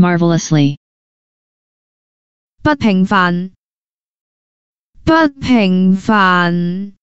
marvelously. 不平凡，不平凡。